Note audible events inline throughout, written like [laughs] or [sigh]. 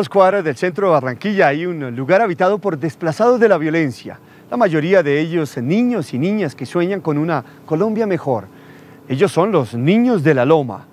dos cuadras del centro de Barranquilla hay un lugar habitado por desplazados de la violencia. La mayoría de ellos niños y niñas que sueñan con una Colombia mejor. Ellos son los niños de la Loma.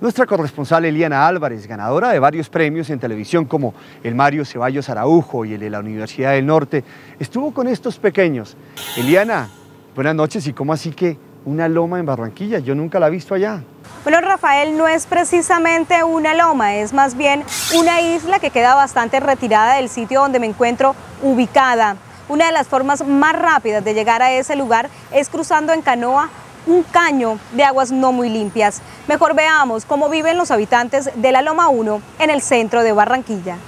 Nuestra corresponsal Eliana Álvarez, ganadora de varios premios en televisión como el Mario Ceballos Araujo y el de la Universidad del Norte, estuvo con estos pequeños. Eliana, buenas noches. ¿Y cómo así que una loma en Barranquilla? Yo nunca la he visto allá. Bueno, Rafael, no es precisamente una loma, es más bien una isla que queda bastante retirada del sitio donde me encuentro ubicada. Una de las formas más rápidas de llegar a ese lugar es cruzando en canoa un caño de aguas no muy limpias. Mejor veamos cómo viven los habitantes de la Loma 1 en el centro de Barranquilla.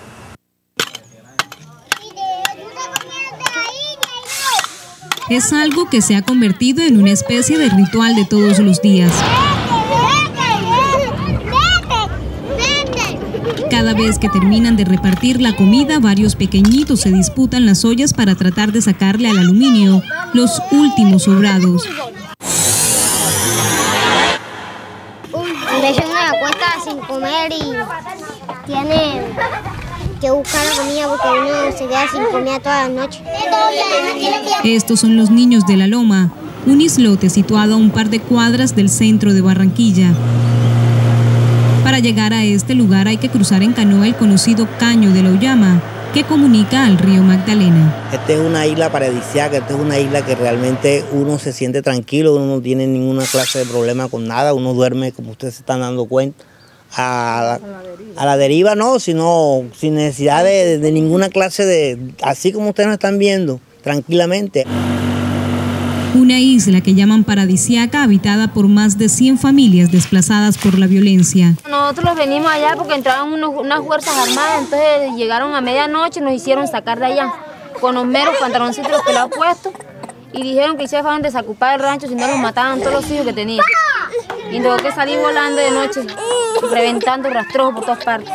Es algo que se ha convertido en una especie de ritual de todos los días. Cada vez que terminan de repartir la comida, varios pequeñitos se disputan las ollas para tratar de sacarle al aluminio los últimos sobrados. A veces uno la cuesta sin comer y tiene que buscar la comida porque uno se queda sin comida toda la noche. Estos son los niños de la Loma, un islote situado a un par de cuadras del centro de Barranquilla. Para llegar a este lugar hay que cruzar en canoa el conocido Caño de la Ullama, que comunica al río Magdalena. Esta es una isla paradisíaca, esta es una isla que realmente uno se siente tranquilo, uno no tiene ninguna clase de problema con nada, uno duerme como ustedes se están dando cuenta. A la, deriva no, sino sin necesidad de, de ninguna clase de, así como ustedes nos están viendo, tranquilamente. Una isla que llaman paradisiaca, habitada por más de 100 familias desplazadas por la violencia. Nosotros venimos allá porque entraron unas fuerzas armadas, entonces llegaron a medianoche y nos hicieron sacar de allá con los meros pantaloncitos los pelados puestos y dijeron que se fueron desocupar el rancho si no los mataban todos los hijos que tenían. Y luego que salir volando de noche, reventando rastrojos por todas partes.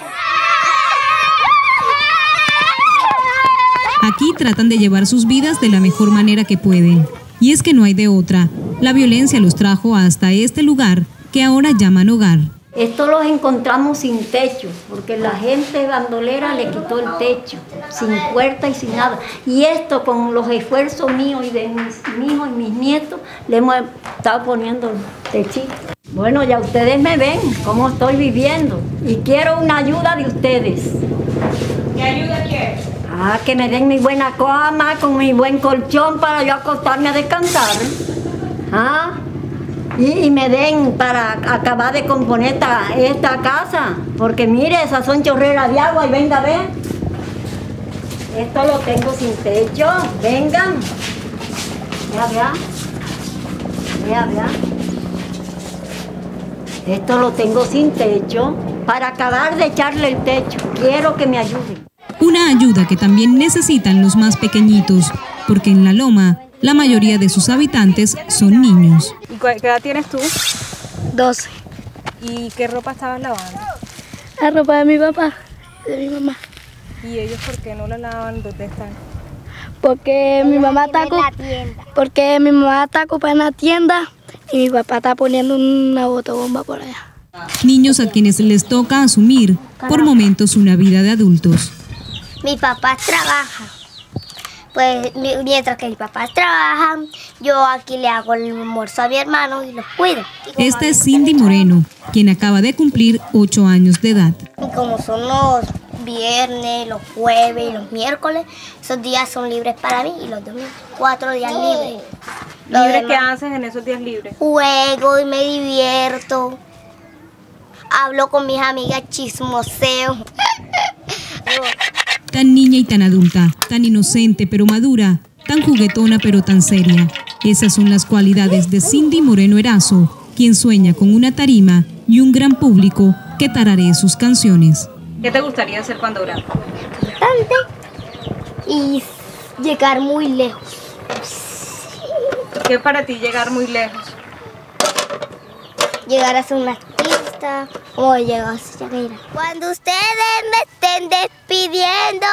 Aquí tratan de llevar sus vidas de la mejor manera que pueden. Y es que no hay de otra. La violencia los trajo hasta este lugar que ahora llaman hogar. Esto los encontramos sin techo, porque la gente bandolera le quitó el techo, sin puerta y sin nada. Y esto con los esfuerzos míos y de mis hijos y mis nietos, le hemos estado poniendo techito. Bueno, ya ustedes me ven cómo estoy viviendo y quiero una ayuda de ustedes. ¿Qué ayuda quieres? Ah, que me den mi buena cama con mi buen colchón para yo acostarme a descansar. Ah, y, me den para acabar de componer esta, casa. Porque mire, esas son chorreras de agua y venga a ver. Esto lo tengo sin techo. Vengan. Vea, vea. Vea, vea. Esto lo tengo sin techo para acabar de echarle el techo. Quiero que me ayuden. Una ayuda que también necesitan los más pequeñitos, porque en la loma la mayoría de sus habitantes son niños. ¿Y qué edad tienes tú? 12. ¿Y qué ropa estabas lavando? La ropa de mi papá, de mi mamá. ¿Y ellos por qué no la lavan? ¿Dónde están? Porque mi mamá está porque mi mamá está ocupada en la tienda y mi papá está poniendo una botobomba por allá. Niños a quienes les toca asumir por momentos una vida de adultos. Mi papá trabaja. Pues mientras que mis papás trabajan, yo aquí le hago el almuerzo a mi hermano y los cuido. Esta es Cindy Moreno, quien acaba de cumplir ocho años de edad. Y como son los viernes, los jueves y los miércoles, esos días son libres para mí y los domingos, cuatro días libres. ¿Libres qué haces en esos días libres? Juego y me divierto. Hablo con mis amigas, chismoseo. [laughs] Tan niña y tan adulta, tan inocente pero madura, tan juguetona pero tan seria. Esas son las cualidades de Cindy Moreno Erazo, quien sueña con una tarima y un gran público que tararee sus canciones. ¿Qué te gustaría hacer cuando grande? y llegar muy lejos. ¿Qué para ti llegar muy lejos? Llegar a ser una artista o llegar a ser Cuando ustedes me estén despidiendo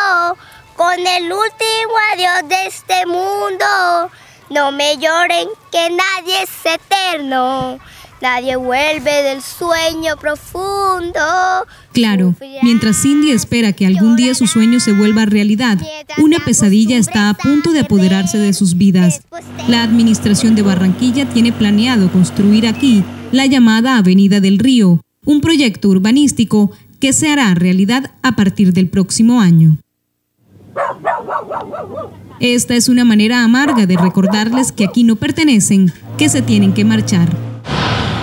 con el último adiós de este mundo, no me lloren que nadie es eterno. Nadie vuelve del sueño profundo. Claro, mientras Cindy espera que algún día su sueño se vuelva realidad, una pesadilla está a punto de apoderarse de sus vidas. La administración de Barranquilla tiene planeado construir aquí la llamada Avenida del Río, un proyecto urbanístico que se hará realidad a partir del próximo año. Esta es una manera amarga de recordarles que aquí no pertenecen, que se tienen que marchar.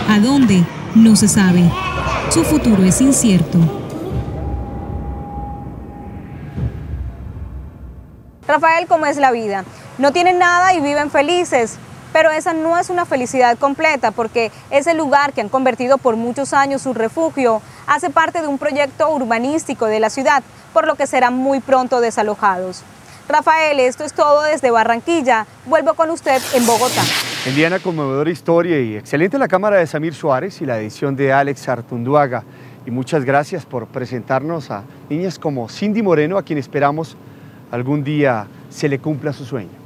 ¿A dónde? No se sabe. Su futuro es incierto. Rafael, ¿cómo es la vida? No tienen nada y viven felices, pero esa no es una felicidad completa porque ese lugar que han convertido por muchos años su refugio hace parte de un proyecto urbanístico de la ciudad, por lo que serán muy pronto desalojados. Rafael, esto es todo desde Barranquilla. Vuelvo con usted en Bogotá. En Diana, conmovedora historia y excelente la cámara de Samir Suárez y la edición de Alex Artunduaga. Y muchas gracias por presentarnos a niñas como Cindy Moreno, a quien esperamos algún día se le cumpla su sueño.